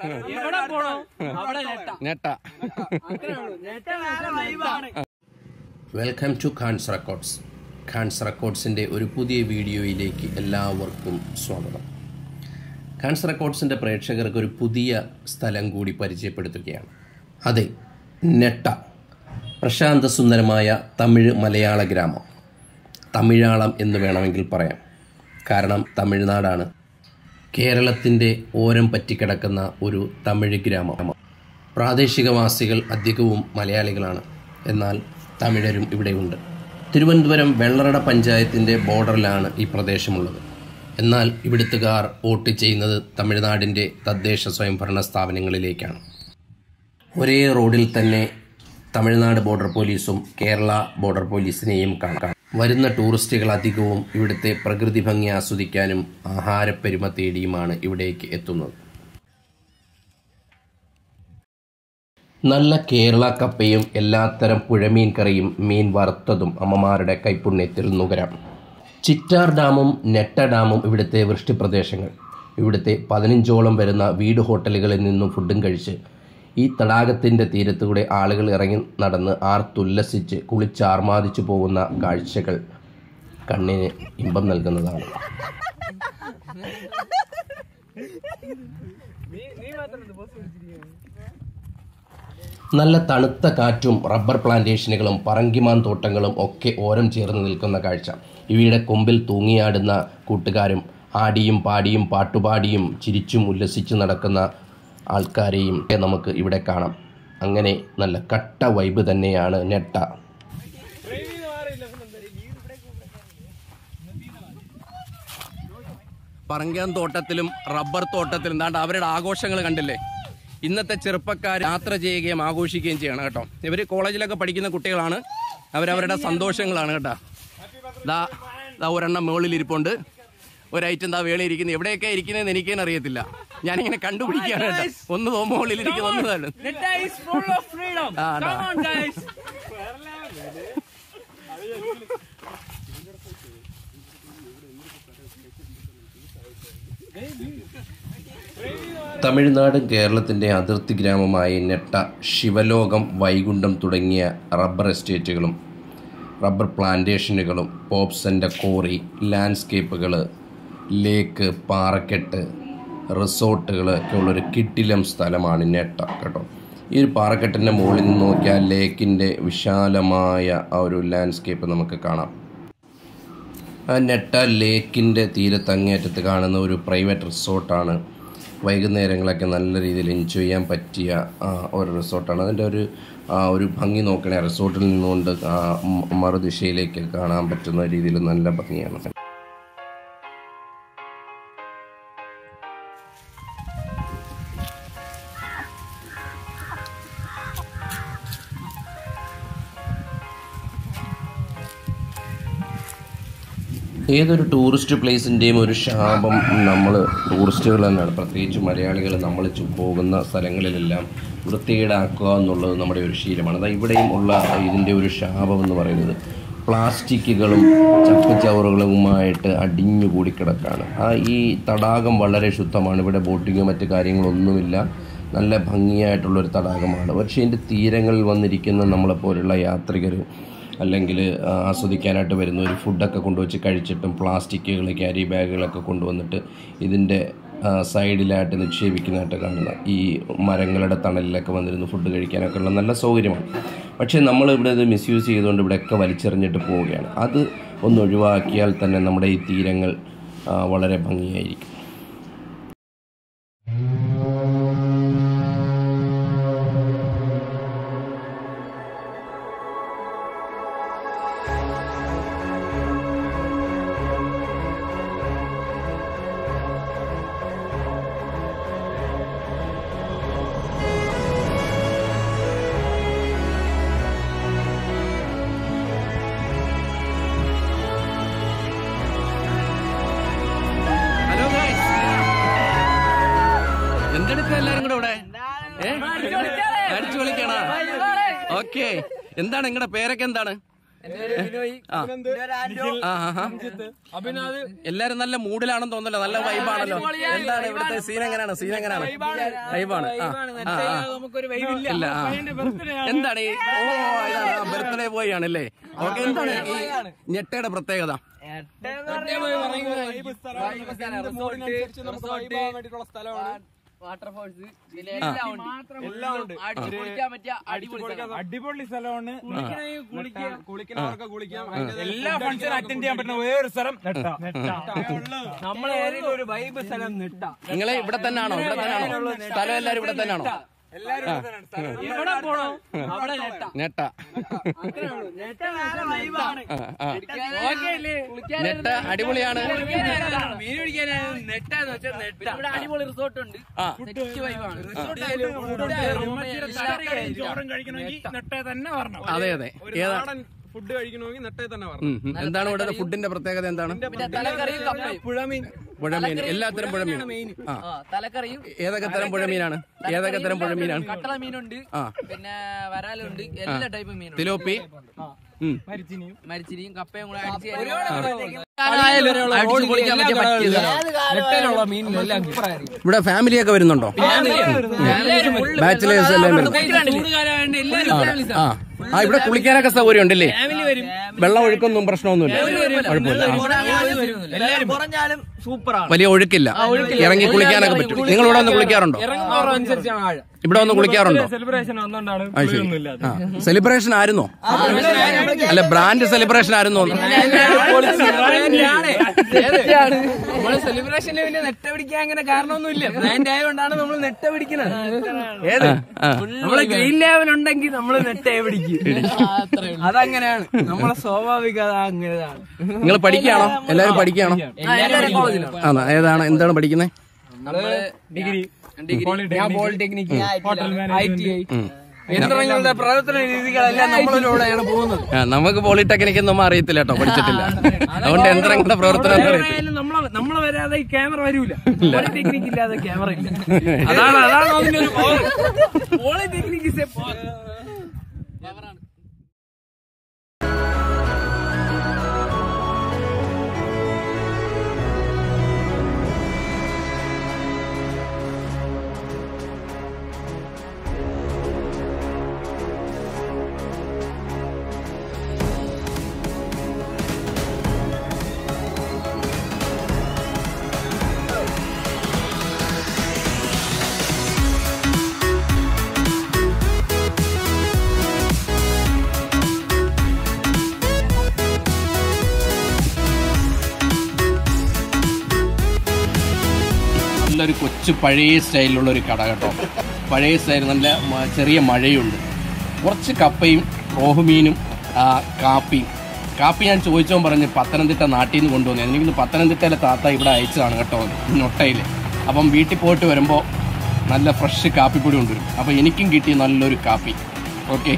പോണോ? അവിടെ ഞെട്ട welcome to Khans records Khans റെക്കോർഡ്സിന്റെ ഒരു പുതിയ വീഡിയോയിലേക്ക് എല്ലാവർക്കും സ്വാഗതം. ഖാൻസ് റെക്കോർഡ്സിന്റെ പ്രേക്ഷകർക്ക് ഒരു പുതിയ സ്ഥലം കൂടി പരിചയപ്പെടുത്തുകയാണ്. അതെ നെട്ട. പ്രശാന്ത സുന്ദരമായ തമിഴ് മലയാള ഗ്രാമം. തമിഴാളം എന്ന് വേണമെങ്കിൽ പറയാം. കാരണം തമിഴ്നാടാണ് കേരളത്തിന്റെ ഓരം പറ്റിക്കിടക്കുന്ന ഒരു തമിഴ് ഗ്രാമം. പ്രാദേശികവാസികൾ അധികവും മലയാളികളാണ്. എന്നാൽ തമിഴരും ഇവിടെയുണ്ട്. തിരുവനന്തപുരം വെള്ളറട പഞ്ചായത്തിന്റെ ബോർഡറിലാണ് ഈ പ്രദേശമുള്ളത്. എന്നാൽ ഇവിടുത്തുകാർ വോട്ട് ചെയ്യുന്നത് തമിഴ്നാടിന്റെ തദ്ദേശ സ്വയംഭരണ സ്ഥാപനങ്ങളിലേക്കാണ്. ഒരേ റോഡിൽ തന്നെ തമിഴ്നാട് ബോർഡർ പോലീസും കേരള ബോർഡർ പോലീസിനെയും കാണാം. വരുന്ന ടൂറിസ്റ്റുകൾ അധികവും ഇവിടുത്തെ പ്രകൃതി ഭംഗി ആസ്വദിക്കാനും ആഹാരപ്പെരുമ തേടിയുമാണ് ഇവിടേക്ക് എത്തുന്നത്. നല്ല കേരള കപ്പയും എല്ലാത്തരം പുഴമീൻ കറിയും മീൻ വറുത്തതും അമ്മമാരുടെ കൈപ്പുണ്യത്തിൽ നുകരാം. ചിറ്റാർ ഡാമും നെട്ട ഡാമും ഇവിടുത്തെ വൃഷ്ടിപ്രദേശങ്ങൾ. ഇവിടുത്തെ പതിനഞ്ചോളം വരുന്ന വീട് ഹോട്ടലുകളിൽ നിന്നും ഫുഡും കഴിച്ച് ഈ തടാകത്തിന്റെ തീരത്തുകൂടെ ആളുകൾ ഇറങ്ങി നടന്ന് ആർത്തുല്ലസിച്ച് കുളിച്ചാർമാദിച്ചു പോകുന്ന കാഴ്ചകൾ കണ്ണിന് ഇമ്പം നൽകുന്നതാണ്. നല്ല തണുത്ത കാറ്റും റബ്ബർ പ്ലാന്റേഷനുകളും പറങ്കിമാൻ തോട്ടങ്ങളും ഒക്കെ ഓരം ചേർന്ന് നിൽക്കുന്ന കാഴ്ച. ഇവയുടെ കൊമ്പിൽ തൂങ്ങിയാടുന്ന കൂട്ടുകാരും ആടിയും പാടിയും പാട്ടുപാടിയും ചിരിച്ചും ഉല്ലസിച്ചും നടക്കുന്ന ആൾക്കാരെയും നമുക്ക് ഇവിടെ കാണാം. അങ്ങനെ നല്ല കട്ട വൈബ് തന്നെയാണ് നെട്ട. പറങ്കാൻ തോട്ടത്തിലും റബ്ബർ തോട്ടത്തിലും എന്താണ്ട് അവരുടെ ആഘോഷങ്ങൾ കണ്ടില്ലേ? ഇന്നത്തെ ചെറുപ്പക്കാർ യാത്ര ചെയ്യുകയും ആഘോഷിക്കുകയും ചെയ്യണം കേട്ടോ. ഇവർ കോളേജിലൊക്കെ പഠിക്കുന്ന കുട്ടികളാണ്. അവരവരുടെ സന്തോഷങ്ങളാണ് കേട്ടോ. ദാ ദാ ഒരെണ്ണം മുകളിൽ ഇരിപ്പുണ്ട് ഒരൈറ്റം ദാ വേളിയിരിക്കുന്നത് എവിടെയൊക്കെ ഇരിക്കുന്നതെന്ന് എനിക്കേനറിയത്തില്ല. ഞാനിങ്ങനെ കണ്ടുപിടിക്കുകയാണ് കേട്ടോ. ഒന്ന് തോ മുകളിൽ ഇരിക്കുന്നു ഒന്ന് താഴെ നെട്ട ഈസ് ഫുൾ ഓഫ് ഫ്രീഡം ആ, ആ. കം ഓൺ ഗൈസ് തമിഴ്നാടും കേരളത്തിന്റെ അതിർത്തി ഗ്രാമമായ നെട്ട ശിവലോകം വൈകുണ്ഠം തുടങ്ങിയ റബ്ബർ എസ്റ്റേറ്റുകളും റബ്ബർ പ്ലാന്റേഷനുകളും പോപ്സന്റെ കോറി ലാൻഡ്സ്കേപ്പുകൾ ലേക്ക് പാറക്കെട്ട് റിസോർട്ടുകൾ ഒക്കെ ഉള്ളൊരു കിട്ടിലം സ്ഥലമാണ് നെട്ട കേട്ടോ. ഈ ഒരു പാറക്കെട്ടിന്റെ മുകളിൽ നിന്ന് നോക്കിയാൽ ലേക്കിന്റെ വിശാലമായ ആ ഒരു ലാൻഡ്സ്കേപ്പ് നമുക്ക് കാണാം. ആ നെട്ട ലേക്കിന്റെ തീരത്ത് അങ്ങേറ്റത്ത് കാണുന്ന ഒരു പ്രൈവറ്റ് റിസോർട്ടാണ്. വൈകുന്നേരങ്ങളൊക്കെ നല്ല രീതിയിൽ എൻജോയ് ചെയ്യാൻ പറ്റിയ ഒരു റിസോർട്ടാണ്. അതിന്റെ ഒരു ഒരു ഭംഗി നോക്കണേ റിസോർട്ടിൽ നിന്നുകൊണ്ട് മറുദിശയിലേക്ക് കാണാൻ പറ്റുന്ന രീതിയിൽ നല്ല ഭംഗിയാണ്. ഏതൊരു ടൂറിസ്റ്റ് പ്ലേസിന്റെയും ഒരു ശാപം നമ്മൾ ടൂറിസ്റ്റുകൾ തന്നെയാണ്. പ്രത്യേകിച്ച് മലയാളികൾ നമ്മൾ പോകുന്ന സ്ഥലങ്ങളിലെല്ലാം വൃത്തികേടാക്കുക എന്നുള്ളത് നമ്മുടെ ഒരു ശീലമാണ്. അതാ ഇവിടെയും ഉള്ള ഇതിന്റെ ഒരു ശാപം എന്ന് പറയുന്നത് പ്ലാസ്റ്റിക്കുകളും ചപ്പച്ചവറുകളുമായിട്ട് അടിഞ്ഞു കൂടിക്കിടക്കാണ് ആ ഈ തടാകം വളരെ ശുദ്ധമാണ്. ഇവിടെ ബോട്ടിങ്ങോ മറ്റ് കാര്യങ്ങളൊന്നുമില്ല നല്ല ഭംഗിയായിട്ടുള്ളൊരു തടാകമാണ്. പക്ഷേ ഇതിന്റെ തീരങ്ങളിൽ വന്നിരിക്കുന്ന നമ്മളെപ്പോലുള്ള യാത്രികർ അല്ലെങ്കിൽ ആസ്വദിക്കാനായിട്ട് വരുന്ന ഒരു ഫുഡൊക്കെ കൊണ്ടുവച്ച് കഴിച്ചിട്ടും പ്ലാസ്റ്റിക്കുകൾ ക്യാരി ബാഗുകളൊക്കെ കൊണ്ടുവന്നിട്ട് ഇതിന്റെ സൈഡിലായിട്ട് നിക്ഷേപിക്കുന്നതായിട്ട് കാണുന്ന ഈ മരങ്ങളുടെ തണലിലൊക്കെ വന്നിരുന്ന് ഫുഡ് കഴിക്കാനൊക്കെ ഉള്ള നല്ല സൗകര്യമാണ്. പക്ഷേ നമ്മൾ ഇവിടെ ഇത് മിസ്യൂസ് ചെയ്തുകൊണ്ട് ഇവിടെയൊക്കെ വലിച്ചെറിഞ്ഞിട്ട് പോവുകയാണ്. അത് ഒന്ന് ഒഴിവാക്കിയാൽ തന്നെ നമ്മുടെ ഈ തീരങ്ങൾ വളരെ ഭംഗിയായിരിക്കും. എന്തെടുക്കുക എല്ലാരും കൂടെ ഇവിടെ? അടിച്ചു വിളിക്കണ? ഓക്കെ. എന്താണ് നിങ്ങളുടെ പേരൊക്കെ എന്താണ്. എല്ലാരും നല്ല മൂഡിലാണെന്ന് തോന്നല്ലോ നല്ല വൈബാണല്ലോ എന്താണ് ഇവിടുത്തെ സീൻ എങ്ങനെയാണ്? സീൻ എങ്ങനെയാണ്? വൈബാണ് ആ, ആ, ആ. ഇല്ല. എന്താണ് ഈ ഓ ഇതാണ് ബർത്ത്ഡേ ബോയ് ആണല്ലേ ഓക്കെ എന്താണ് ഈ ഞെട്ടയുടെ പ്രത്യേകത? വാട്ടർഫോൾസ് അടിപൊളി സ്ഥലം. സ്ഥലമാണ്. കുളിക്കുന്നവർക്ക് കുളിക്കാം. എല്ലാ ഫംഗ്ഷനും അറ്റൻഡ് ചെയ്യാൻ പറ്റുന്ന വേറൊരു സ്ഥലം നെട്ട. നമ്മളെ ഒരു വൈബ് സ്ഥലം നിട്ട നിങ്ങളെ ഇവിടെ തന്നെയാണോ? ഇവിടെ തന്നെയാണോ? സ്ഥലം എല്ലാരും ഇവിടെ തന്നെയാണോ? എവിടെ പോണോ? അവിടെ നെട്ട ഞെട്ട. അടിപൊളിയാണ്. മീൻ പിടിക്കാനാണ് വെച്ചാൽ നെട്ട ഇവിടെ അടിപൊളി റിസോർട്ട് ഉണ്ട്. അതെ അതെ. ഏതാ? ഫുഡ് കഴിക്കണമെങ്കിൽ നെട്ടേ തന്നെ ഉം. എന്താണ് ഇവിടെ ഫുഡിന്റെ പ്രത്യേകത എന്താണ്? പുഴമീൻ. പുഴമീൻ. എല്ലാത്തരം പുഴമീൻ. ആ. തലക്കറിയും ഏതൊക്കെ തരം പുഴമീനാണ്? ഏതൊക്കെ തരം പുഴമീനാണ്? കട്ടള മീനുണ്ട് ആ. പിന്നെ വരാലുണ്ട് എല്ലാ ടൈപ്പ് മീനും തിലോപ്പി. മരിച്ചിരിയും കപ്പയും കൂടെ ഇവിടെ ഫാമിലി ഒക്കെ വരുന്നുണ്ടോ? ബാച്ചിലേഴ്സ് എല്ലാം വരുന്നു ആ. ആ ഇവിടെ കുളിക്കാനൊക്കെ സൗകര്യം ഉണ്ടല്ലേ വെള്ളം ഒഴുക്കൊന്നും പ്രശ്നമൊന്നുമില്ല. കുഴപ്പമില്ല. ആ. കുറഞ്ഞാലും സൂപ്പറാണ്. വലിയ ഒഴുക്കില്ല. ഇറങ്ങി കുളിക്കാനൊക്കെ പറ്റും. നിങ്ങൾ ഇവിടെ വന്ന് കുളിക്കാറുണ്ടോ? ഇവിടെ വന്ന് കുളിക്കാറുണ്ടോ? സെലിബ്രേഷൻ സെലിബ്രേഷൻ ആയിരുന്നോ? അല്ല ബ്രാൻഡ് സെലിബ്രേഷൻ ആയിരുന്നോ? സെലിബ്രേഷന് പിന്നെ നെട്ട പിടിക്കാൻ അങ്ങനെ കാരണമൊന്നുമില്ല. ബ്രാൻഡ് ആയതുകൊണ്ടാണ് നമ്മൾ നെട്ട പിടിക്കുന്നത്. നമ്മൾ ഗ്രീൻ ലെവൽ ഉണ്ടെങ്കിൽ നമ്മൾ നെട്ടേ പിടിക്കും. അതങ്ങനെയാണ്. നമ്മളെ സ്വാഭാവിക അങ്ങനെയാണ് നിങ്ങൾ പഠിക്കുകയാണോ? എല്ലാവരും പഠിക്കുകയാണോ? ആണോ? ഏതാണ്? എന്താണ് പഠിക്കുന്നത്? നമ്മൾ ഡിഗ്രി. ഞാൻ പോളിടെക്നിക് ഐ ടി ഐ. യന്ത്രങ്ങളുടെ പ്രവർത്തന രീതികളെല്ലാം നമ്മളിലൂടെയാണ് പോകുന്നത്? നമുക്ക് പോളിടെക്നിക് ഒന്നും അറിയത്തില്ല കേട്ടോ പഠിച്ചിട്ടില്ല. അതുകൊണ്ട് യന്ത്രങ്ങളുടെ പ്രവർത്തനം നമ്മളെ നമ്മളെ വരാതെ ഈ ക്യാമറ വരൂല. പോളിടെക്നിക് ഇല്ലാതെ ക്യാമറ ഇല്ല. അതാണ് അതാണ് അതിന്റെ ഒരു പോളിടെക്നിക് നല്ലൊരു കൊച്ചു പഴയ സ്റ്റൈലിലുള്ള ഒരു കട കേട്ടോ. പഴയ സ്റ്റൈൽ നല്ല ചെറിയ മഴയുണ്ട്. കുറച്ച് കപ്പയും റോഹുമീനും കാപ്പിയും. കാപ്പി ഞാൻ ചോദിച്ചോ പറഞ്ഞ് പത്തനംതിട്ട നാട്ടിൽ നിന്ന് കൊണ്ടുവന്നു. എനിക്ക് പത്തനംതിട്ടയിലെ താത്ത ഇവിടെ അയച്ചതാണ് കേട്ടോ നൊട്ടയിൽ അപ്പം വീട്ടിൽ പോയിട്ട് വരുമ്പോൾ നല്ല ഫ്രഷ് കാപ്പിപ്പൊടി കൊണ്ടുവരും. അപ്പം എനിക്കും കിട്ടി നല്ലൊരു കാപ്പി. ഓക്കെ.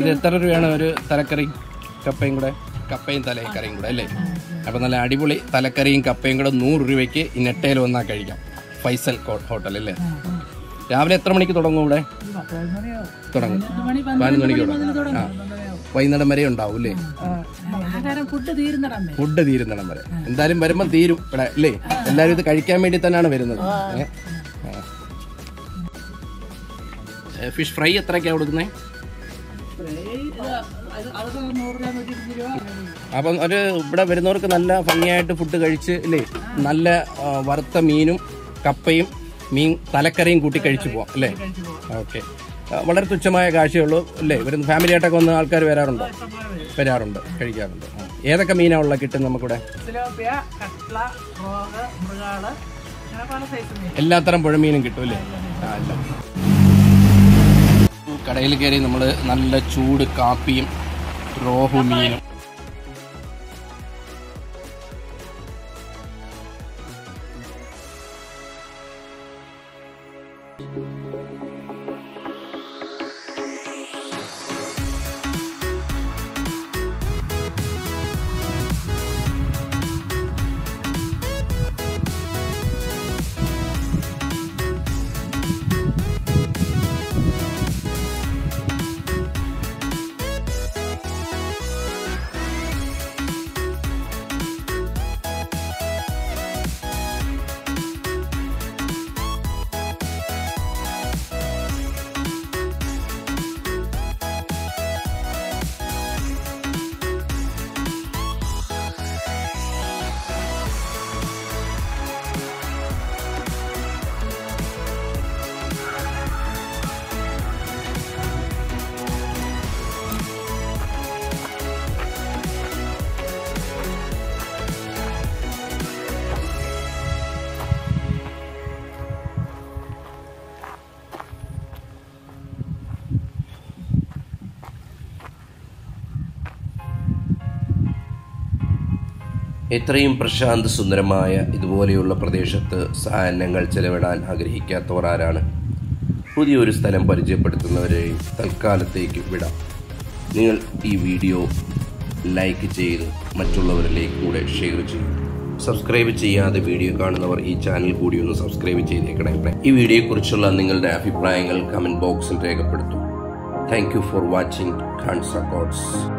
ഇത് എത്ര രൂപയാണ് ഒരു തലക്കറി കപ്പയും കൂടെ? കപ്പയും തലക്കറിയും കൂടെ അല്ലേ? അപ്പം നല്ല അടിപൊളി തലക്കറിയും കപ്പയും കൂടെ നൂറ് രൂപയ്ക്ക് ഈ നെട്ടയിൽ വന്നാൽ കഴിക്കാം. ഫൈസൽ ഹോട്ടൽ അല്ലേ? രാവിലെ എത്ര മണിക്ക് തുടങ്ങും ഇവിടെ? തുടങ്ങും. പതിനൊന്ന് മണിക്ക് തുടങ്ങും. ആ. വൈകുന്നേരം വരെ ഉണ്ടാവും അല്ലേ? ഫുഡ് തീരുന്നിടം വരെ. എന്തായാലും വരുമ്പോൾ തീരും ഇവിടെ അല്ലേ? എല്ലാവരും ഇത് കഴിക്കാൻ വേണ്ടി തന്നെയാണ് വരുന്നത്? ഫിഷ് ഫ്രൈ എത്രയൊക്കെയാണ് കൊടുക്കുന്നത് അപ്പം ഒരു ഇവിടെ വരുന്നവർക്ക് നല്ല ഭംഗിയായിട്ട് ഫുഡ് കഴിച്ച് അല്ലേ നല്ല വറുത്ത മീനും കപ്പയും മീൻ തലക്കറിയും കൂട്ടി കഴിച്ചു പോവാം അല്ലേ? ഓക്കെ. വളരെ തുച്ഛമായ കാഴ്ചയേ ഉള്ളൂ അല്ലേ? വരുന്ന ഫാമിലി ആയിട്ടൊക്കെ വന്ന് ആൾക്കാർ വരാറുണ്ടോ? വരാറുണ്ട് കഴിക്കാറുണ്ട്. ഏതൊക്കെ മീനാണ് ഉള്ള കിട്ടും നമുക്കിവിടെ? എല്ലാത്തരം പുഴമീനും കിട്ടും അല്ലേ? കടയിൽ കയറി നമ്മൾ നല്ല ചൂട് കാപ്പിയും rojo, mío. എത്രയും പ്രശാന്ത സുന്ദരമായ ഇതുപോലെയുള്ള പ്രദേശത്ത് സായാഹ്നങ്ങൾ ചെലവിടാൻ ആഗ്രഹിക്കാത്തവർ ആരാണ്? പുതിയൊരു സ്ഥലം പരിചയപ്പെടുത്തുന്നവരെയും തൽക്കാലത്തേക്ക് വിടാം. നിങ്ങൾ ഈ വീഡിയോ ലൈക്ക് ചെയ്ത് മറ്റുള്ളവരിലേക്ക് കൂടെ ഷെയർ ചെയ്യും. സബ്സ്ക്രൈബ് ചെയ്യാതെ വീഡിയോ കാണുന്നവർ ഈ ചാനൽ കൂടി ഒന്ന് സബ്സ്ക്രൈബ് ചെയ്തേക്കണേ. ഈ വീഡിയോയെക്കുറിച്ചുള്ള നിങ്ങളുടെ അഭിപ്രായങ്ങൾ കമന്റ് ബോക്സിൽ രേഖപ്പെടുത്തും. Thank you for watching Khans records